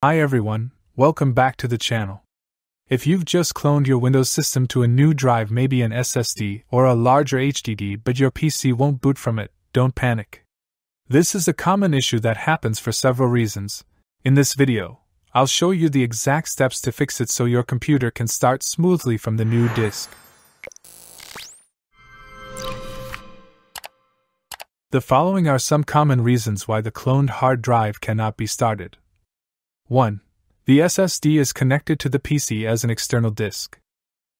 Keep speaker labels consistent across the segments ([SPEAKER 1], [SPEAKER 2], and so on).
[SPEAKER 1] Hi everyone, welcome back to the channel. If you've just cloned your Windows system to a new drive, maybe an SSD or a larger HDD, but your PC won't boot from it, don't panic. This is a common issue that happens for several reasons. In this video, I'll show you the exact steps to fix it so your computer can start smoothly from the new disk. The following are some common reasons why the cloned hard drive cannot be started. 1. The SSD is connected to the PC as an external disk.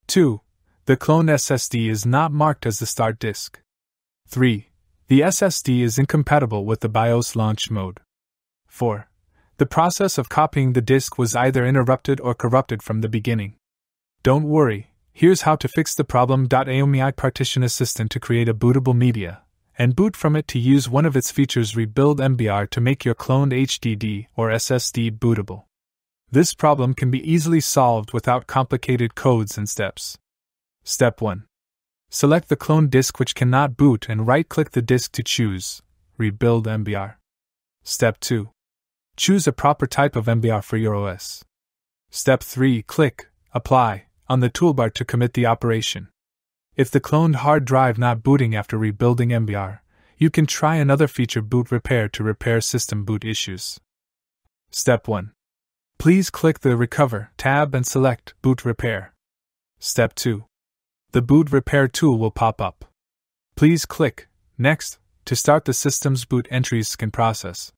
[SPEAKER 1] 2. The cloned SSD is not marked as the start disk. 3. The SSD is incompatible with the BIOS launch mode. 4. The process of copying the disk was either interrupted or corrupted from the beginning. Don't worry, here's how to fix the problem. AOMEI Partition Assistant to create a bootable media and boot from it to use one of its features Rebuild MBR to make your cloned HDD or SSD bootable. This problem can be easily solved without complicated codes and steps. Step 1. Select the cloned disk which cannot boot and right click the disk to choose Rebuild MBR. Step 2. Choose a proper type of MBR for your OS. Step 3. Click Apply on the toolbar to commit the operation. If the cloned hard drive not booting after rebuilding MBR, you can try another feature boot repair to repair system boot issues. Step 1. Please click the Recover tab and select Boot Repair. Step 2. The Boot Repair tool will pop up. Please click Next to start the system's boot entries scan process.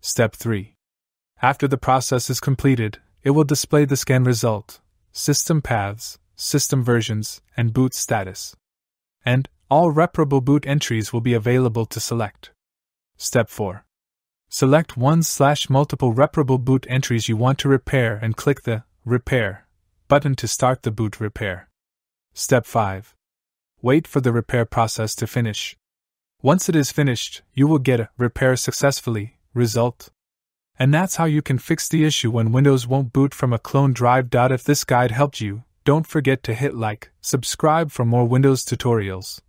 [SPEAKER 1] Step 3. After the process is completed, it will display the scan result, system paths, system versions, and boot status. And all reparable boot entries will be available to select. Step 4. Select one slash multiple reparable boot entries you want to repair and click the Repair button to start the boot repair. Step 5. Wait for the repair process to finish. Once it is finished, you will get a Repair Successfully result. And that's how you can fix the issue when Windows won't boot from a clone drive. If this guide helped you, don't forget to hit like, subscribe for more Windows tutorials.